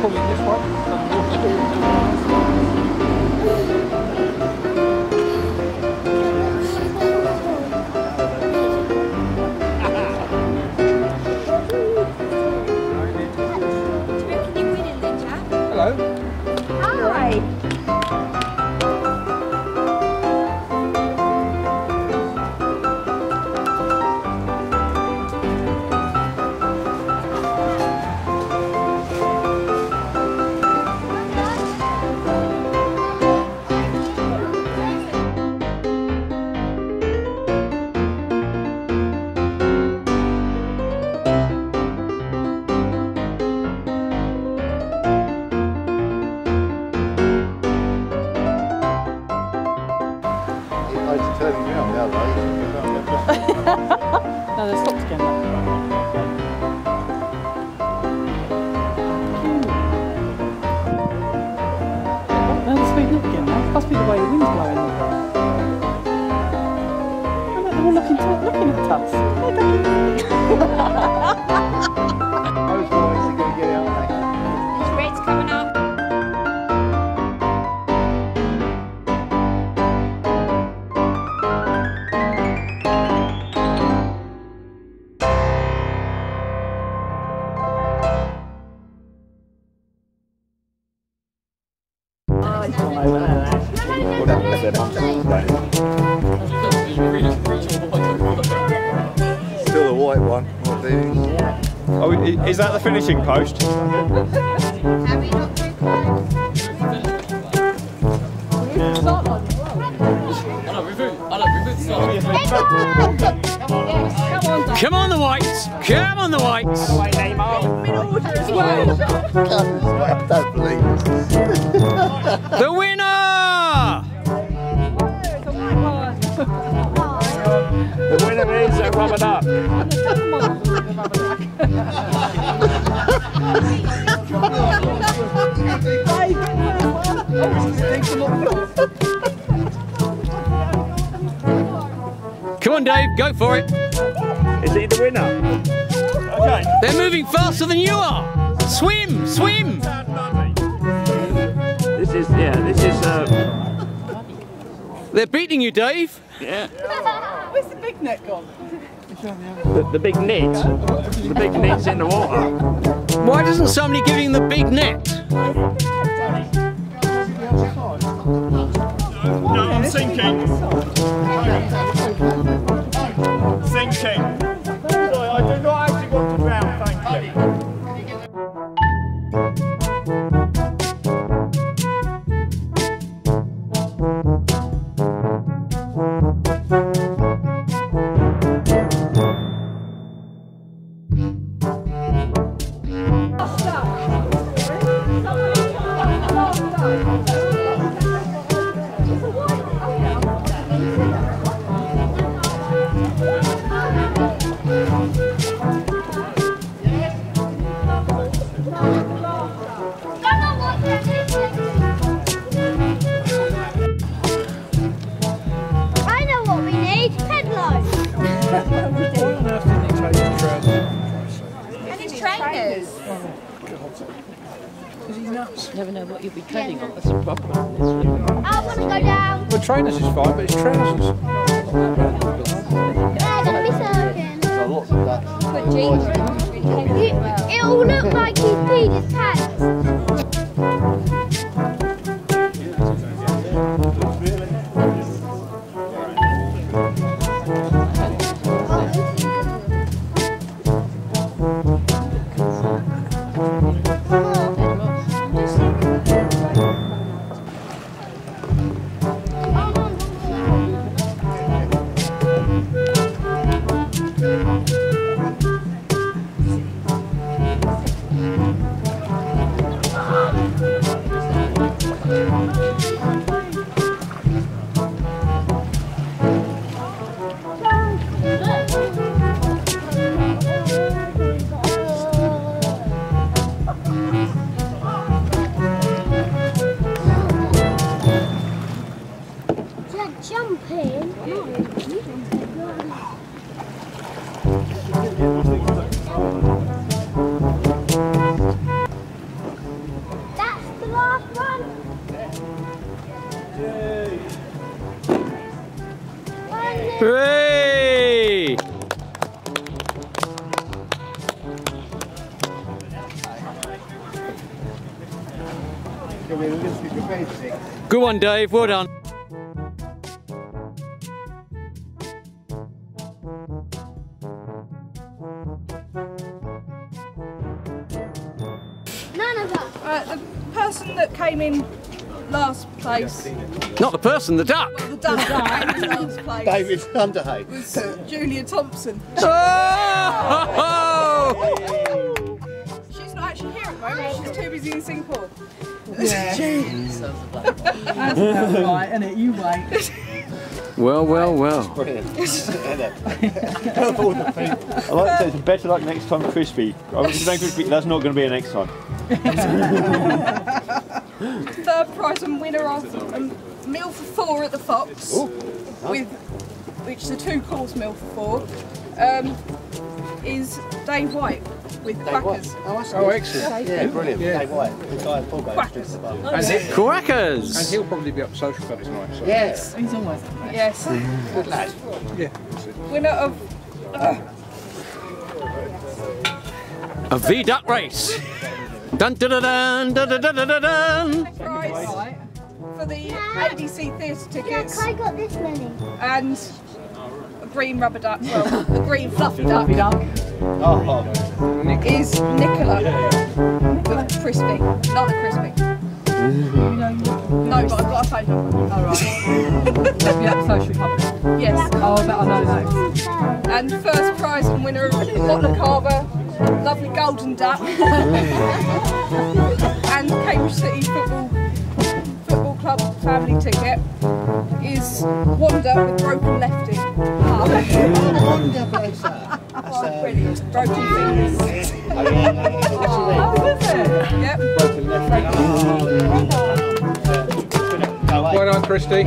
pulling this one. Must be the way the wind's blowing. At them all looking, looking at us. one. What do you? Oh, is that the finishing post? Have you not Come on, the whites! Come on, the whites! I don't believe it. The winner! The winner is a Dave, go for it. Is he the winner? Okay. They're moving faster than you are. Swim, swim. This is yeah. This is uh They're beating you, Dave. yeah. Where's the big net gone? The, the big net. The big net's in the water. Why doesn't somebody give him the big net? No, I'm sinking. Sinking. And his trainers. You never know what you'll be treading on. That's a problem. Oh, I want to go down. The trainers is fine, but it's trousers. They're going to be surfing. So lots of ducks. It, it'll look like he's peed his pants. That's the last one. One, Hooray! Good one, Dave. Well done. That came in last place, Not the person, the duck. the duck that came in last place, David Underhay. was uh, Julia Thompson. Oh! She's not actually here at the moment, she's too busy in Singapore. That's right, innit? You wait. Well, well, well. Brilliant. I like to say, better luck next time, Crispy. I was saying Crispy, that's not going to be a next time. Third prize and winner of a meal for four at the Fox, with which is a two course meal for four, um, is Dave White with Quackers. Oh, that's Oh, excellent. Yeah, brilliant. Dave White, the guy at Paul Goes Quackers. to the bar. And, he, and Quackers. he'll probably be up social studies night. So. Yes. He's always Yes. Good lad. Yeah. Winner of A V duck race. Dun dun dun dun dun dun dun dun. Price for the ADC theatre tickets. Yeah, I got this many. And a green rubber duck, well, a green fluffy duck. duck. Oh, Nicola. Is Nicola. With crispy, not crispy. No, but I've got a phone. Alright. Oh, you have social public? Yes. Oh, I bet I know that. And first prize and winner of Motley Carver lovely golden duck, and Cambridge City Football Football Club family ticket is Wanda with broken lefty. Wonder bless uh, Brilliant. Broken fingers. oh, yeah. What's Yep. Well done, Christy.